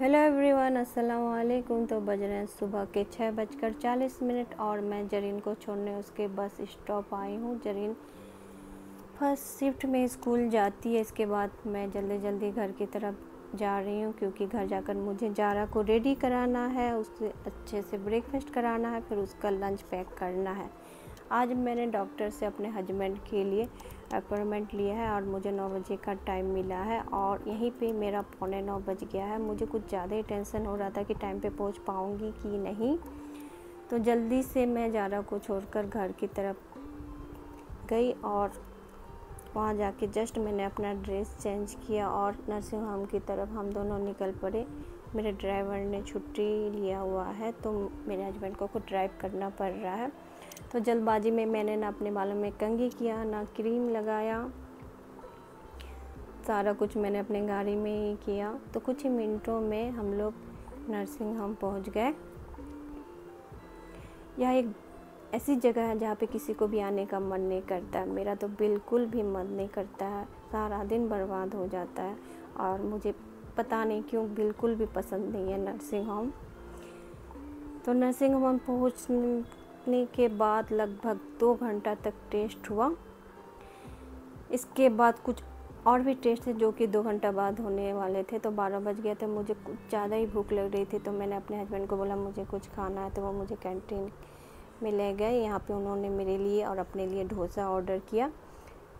Hello everyone, अस्सलाम वालेकुम। तो बज रहे हैं सुबह के छः बजकर चालीस मिनट और मैं जरीन को छोड़ने उसके बस स्टॉप आई हूँ। जरीन फ़र्स्ट शिफ्ट में स्कूल जाती है, इसके बाद मैं जल्दी जल्दी घर की तरफ़ जा रही हूँ क्योंकि घर जाकर मुझे जारा को रेडी कराना है उससे अच्छे से ब्रेकफास्ट कराना है, फिर उसका लंच पैक करना है। आज मैंने डॉक्टर से अपने हजबेंड के लिए अपॉइंटमेंट लिया है और मुझे नौ बजे का टाइम मिला है और यहीं पे मेरा पौने नौ बज गया है। मुझे कुछ ज़्यादा ही टेंशन हो रहा था कि टाइम पे पहुँच पाऊँगी कि नहीं। तो जल्दी से मैं जारा को छोड़कर घर की तरफ़ गई और वहाँ जाके जस्ट मैंने अपना ड्रेस चेंज किया और नर्सिंग होम की तरफ़ हम दोनों निकल पड़े। मेरे ड्राइवर ने छुट्टी लिया हुआ है तो मेरे हस्बैंड को खुद ड्राइव करना पड़ रहा है। तो जल्दबाजी में मैंने ना अपने बालों में कंघी किया, ना क्रीम लगाया। सारा कुछ मैंने अपने गाड़ी में ही किया। तो कुछ ही मिनटों में हम लोग नर्सिंग होम पहुँच गए। यह एक ऐसी जगह है जहाँ पे किसी को भी आने का मन नहीं करता। मेरा तो बिल्कुल भी मन नहीं करता है। सारा दिन बर्बाद हो जाता है और मुझे पता नहीं क्यों बिल्कुल भी पसंद नहीं है नर्सिंग होम। तो नर्सिंग होम पहुँचने के बाद लगभग दो घंटा तक टेस्ट हुआ। इसके बाद कुछ और भी टेस्ट थे जो कि दो घंटा बाद होने वाले थे। तो बारह बज गया था, मुझे कुछ ज़्यादा ही भूख लग रही थी। तो मैंने अपने हस्बैंड को बोला, मुझे कुछ खाना है। तो वो मुझे कैंटीन में ले गए यहाँ पे उन्होंने मेरे लिए और अपने लिए डोसा ऑर्डर किया।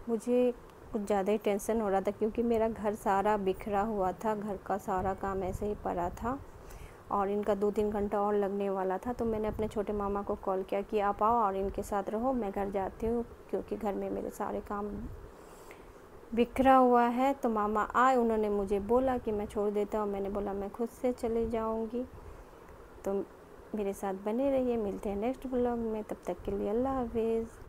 मुझे कुछ ज़्यादा ही टेंशन हो रहा था क्योंकि मेरा घर सारा बिखरा हुआ था, घर का सारा काम ऐसे ही पड़ा था और इनका दो तीन घंटा और लगने वाला था। तो मैंने अपने छोटे मामा को कॉल किया कि आप आओ और इनके साथ रहो, मैं घर जाती हूँ क्योंकि घर में मेरे सारे काम बिखरा हुआ है। तो मामा आए, उन्होंने मुझे बोला कि मैं छोड़ देता हूँ। मैंने बोला, मैं खुद से चले जाऊँगी। तो मेरे साथ बने रहिए, मिलते हैं नेक्स्ट ब्लॉग में, तब तक के लिए अल्लाह हाफिज़।